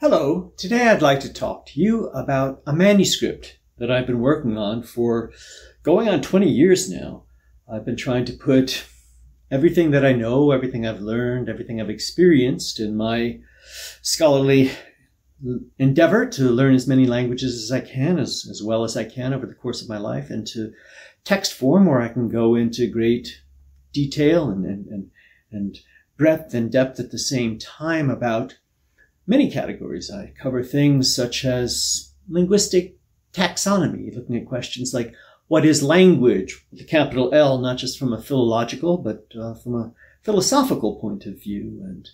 Hello, today I'd like to talk to you about a manuscript that I've been working on for going on 20 years now. I've been trying to put everything that I know, everything I've learned, everything I've experienced in my scholarly endeavor to learn as many languages as I can, as, as well as I can over the course of my life, into text form where I can go into great detail and, and, and, and breadth and depth at the same time about many categories. I cover things such as linguistic taxonomy, looking at questions like what is language with a capital L, not just from a philological, but uh, from a philosophical point of view, and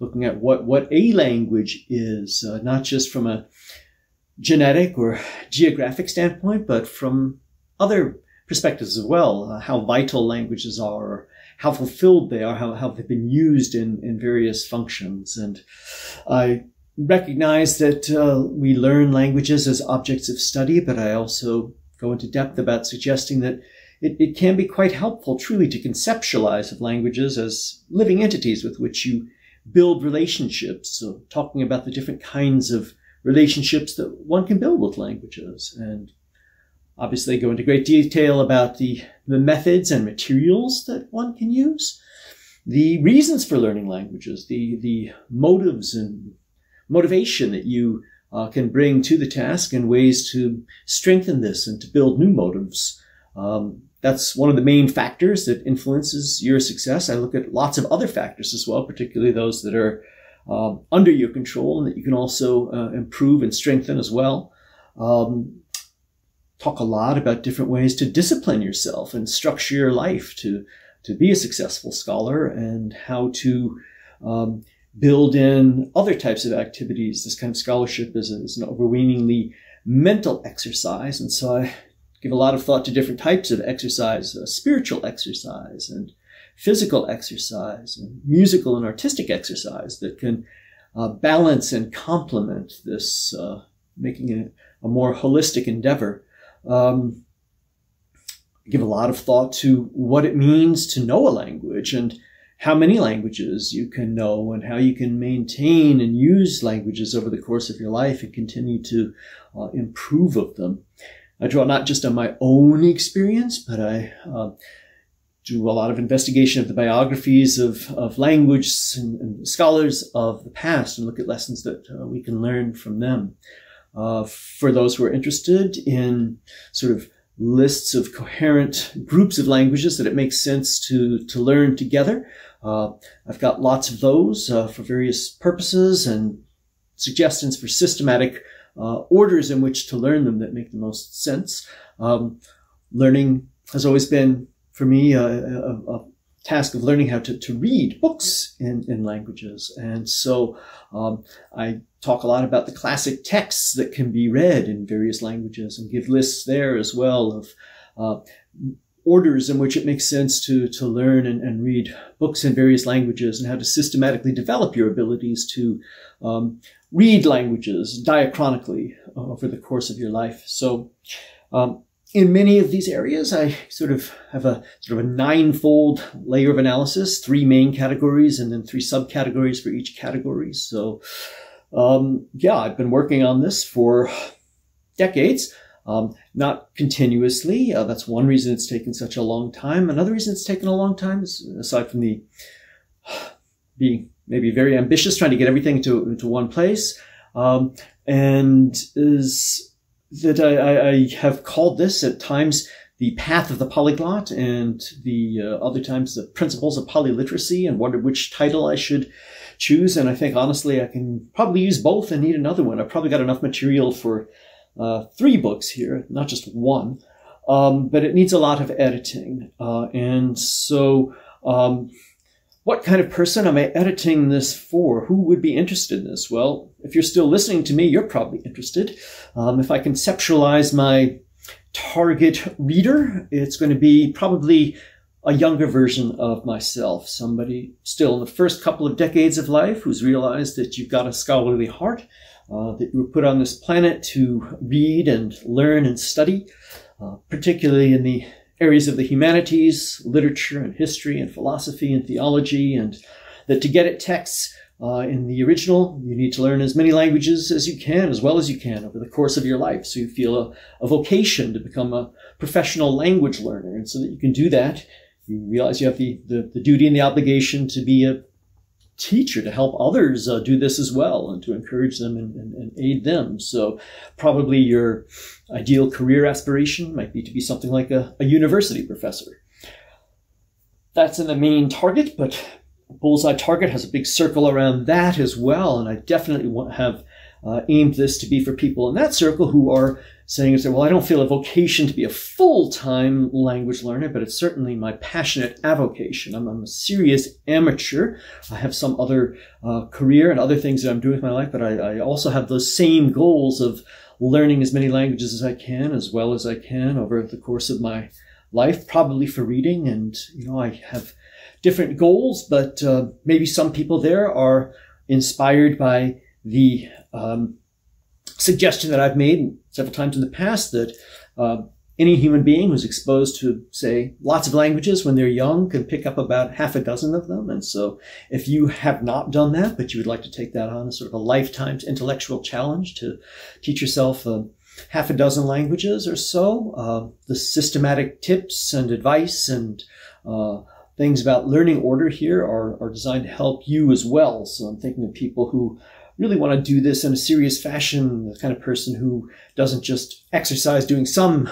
looking at what, what a language is, uh, not just from a genetic or geographic standpoint, but from other perspectives as well, uh, how vital languages are, how fulfilled they are, how, how they've been used in, in various functions. And I recognize that uh, we learn languages as objects of study, but I also go into depth about suggesting that it, it can be quite helpful truly to conceptualize of languages as living entities with which you build relationships. So talking about the different kinds of relationships that one can build with languages and obviously go into great detail about the, the methods and materials that one can use, the reasons for learning languages, the, the motives and motivation that you uh, can bring to the task and ways to strengthen this and to build new motives. Um, that's one of the main factors that influences your success. I look at lots of other factors as well, particularly those that are uh, under your control and that you can also uh, improve and strengthen as well. Um, talk a lot about different ways to discipline yourself and structure your life to, to be a successful scholar and how to um, build in other types of activities. This kind of scholarship is, a, is an overwhelmingly mental exercise. And so I give a lot of thought to different types of exercise, uh, spiritual exercise and physical exercise and musical and artistic exercise that can uh, balance and complement this, uh, making it a more holistic endeavor um, give a lot of thought to what it means to know a language and how many languages you can know and how you can maintain and use languages over the course of your life and continue to uh, improve of them. I draw not just on my own experience, but I uh, do a lot of investigation of the biographies of, of language and, and scholars of the past and look at lessons that uh, we can learn from them. Uh, for those who are interested in sort of lists of coherent groups of languages that it makes sense to, to learn together. Uh, I've got lots of those uh, for various purposes and suggestions for systematic uh, orders in which to learn them that make the most sense. Um, learning has always been, for me, a, a, a task of learning how to, to read books in, in languages. And so um, I talk a lot about the classic texts that can be read in various languages and give lists there as well of uh, orders in which it makes sense to, to learn and, and, read books in various languages and how to systematically develop your abilities to um, read languages diachronically over the course of your life. So um, in many of these areas, I sort of have a sort of a ninefold layer of analysis, three main categories and then three subcategories for each category. So, um, yeah, I've been working on this for decades, um, not continuously. Uh, that's one reason it's taken such a long time. Another reason it's taken a long time is aside from the being maybe very ambitious, trying to get everything into, into one place, um, and is that I, I, have called this at times the path of the polyglot and the uh, other times the principles of polyliteracy and wondered which title I should choose. And I think honestly, I can probably use both and need another one. I've probably got enough material for uh, three books here, not just one. Um, but it needs a lot of editing. Uh, and so, um, what kind of person am I editing this for? Who would be interested in this? Well, if you're still listening to me, you're probably interested. Um, if I conceptualize my target reader, it's going to be probably a younger version of myself, somebody still in the first couple of decades of life who's realized that you've got a scholarly heart, uh, that you were put on this planet to read and learn and study, uh, particularly in the areas of the humanities, literature and history and philosophy and theology, and that to get at texts uh, in the original, you need to learn as many languages as you can, as well as you can over the course of your life. So you feel a, a vocation to become a professional language learner. And so that you can do that, you realize you have the, the, the duty and the obligation to be a teacher to help others uh, do this as well and to encourage them and, and, and, aid them. So probably your ideal career aspiration might be to be something like a, a university professor. That's in the main target, but Bullseye Target has a big circle around that as well. And I definitely want, have uh, aimed this to be for people in that circle who are saying, well, I don't feel a vocation to be a full-time language learner, but it's certainly my passionate avocation. I'm, I'm a serious amateur. I have some other uh, career and other things that I'm doing with my life, but I, I also have those same goals of learning as many languages as I can, as well as I can over the course of my life, probably for reading. And, you know, I have different goals, but uh, maybe some people there are inspired by the um, suggestion that I've made several times in the past that uh, any human being who's exposed to, say, lots of languages when they're young can pick up about half a dozen of them. And so if you have not done that, but you would like to take that on as sort of a lifetime's intellectual challenge to teach yourself uh, half a dozen languages or so, uh, the systematic tips and advice and uh, things about learning order here are, are designed to help you as well. So I'm thinking of people who really want to do this in a serious fashion, the kind of person who doesn't just exercise doing some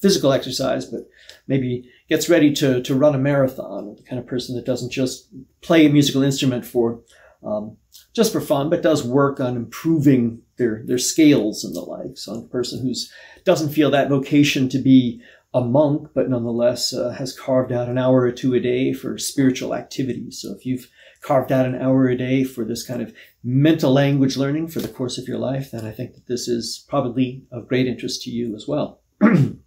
physical exercise, but maybe gets ready to, to run a marathon, or the kind of person that doesn't just play a musical instrument for um, just for fun, but does work on improving their their scales and the like. So a person who doesn't feel that vocation to be a monk, but nonetheless uh, has carved out an hour or two a day for spiritual activities. So if you've carved out an hour a day for this kind of mental language learning for the course of your life, then I think that this is probably of great interest to you as well. um,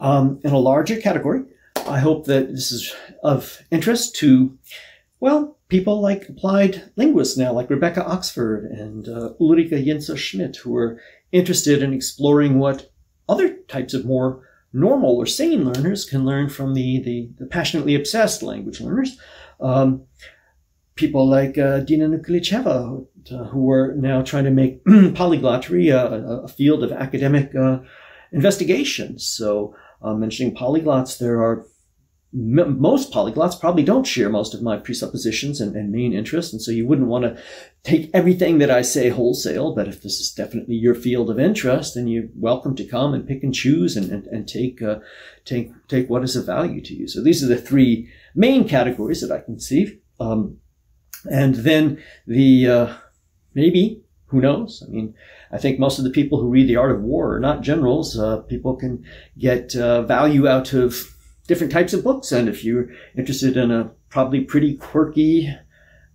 in a larger category, I hope that this is of interest to, well, people like applied linguists now, like Rebecca Oxford and uh, Ulrike Jessner-Schmid, who are interested in exploring what other types of more normal or sane learners can learn from the, the, the passionately obsessed language learners. Um, people like uh, Dina Nuklyicheva, uh, who are now trying to make polyglotry a, a, field of academic uh, investigation. So, uh, mentioning polyglots, there are most polyglots probably don't share most of my presuppositions and, and, main interests. And so you wouldn't want to take everything that I say wholesale. But if this is definitely your field of interest, then you're welcome to come and pick and choose and, and, and take, uh, take, take what is of value to you. So these are the three main categories that I can see. Um, and then the, uh, maybe, who knows? I mean, I think most of the people who read The Art of War are not generals. Uh, people can get uh, value out of different types of books. And if you're interested in a probably pretty quirky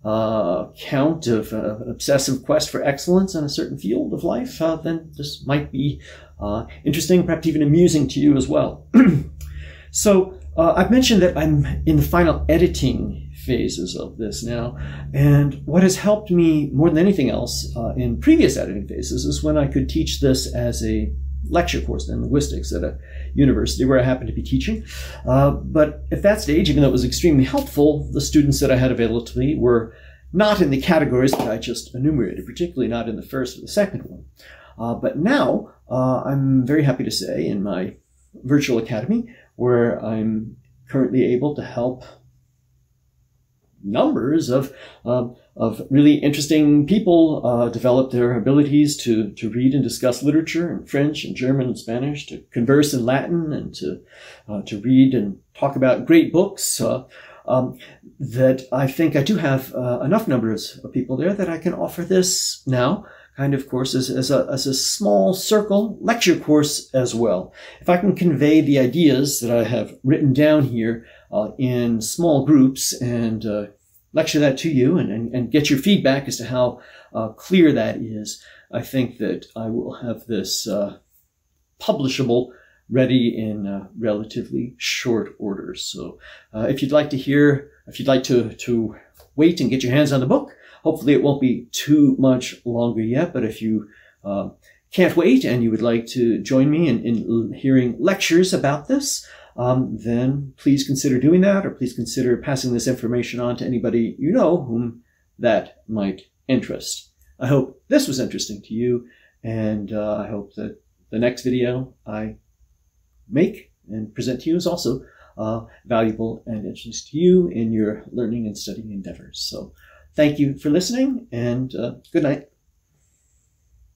uh, count of uh, obsessive quest for excellence in a certain field of life, uh, then this might be uh, interesting, perhaps even amusing to you as well. so uh, I've mentioned that I'm in the final editing phases of this now, and what has helped me more than anything else uh, in previous editing phases is when I could teach this as a lecture course in linguistics at a university where I happened to be teaching. Uh, but at that stage, even though it was extremely helpful, the students that I had available to me were not in the categories that I just enumerated, particularly not in the first or the second one. Uh, but now, uh, I'm very happy to say in my virtual academy, where I'm currently able to help numbers of uh, of really interesting people uh, develop their abilities to to read and discuss literature in French and German and Spanish, to converse in Latin, and to uh, to read and talk about great books. Uh, um, that I think I do have uh, enough numbers of people there that I can offer this now kind of course as, as, a, as a small circle lecture course as well. If I can convey the ideas that I have written down here uh, in small groups and uh, lecture that to you and, and, and, get your feedback as to how uh, clear that is, I think that I will have this uh, publishable ready in uh, relatively short order. So uh, if you'd like to hear, if you'd like to, to wait and get your hands on the book, hopefully it won't be too much longer yet, but if you can't wait and you would like to join me in, in hearing lectures about this, um, then please consider doing that, or please consider passing this information on to anybody you know whom that might interest. I hope this was interesting to you, and uh, I hope that the next video I make and present to you is also uh, valuable and interesting to you in your learning and studying endeavors. So thank you for listening, and uh, good night.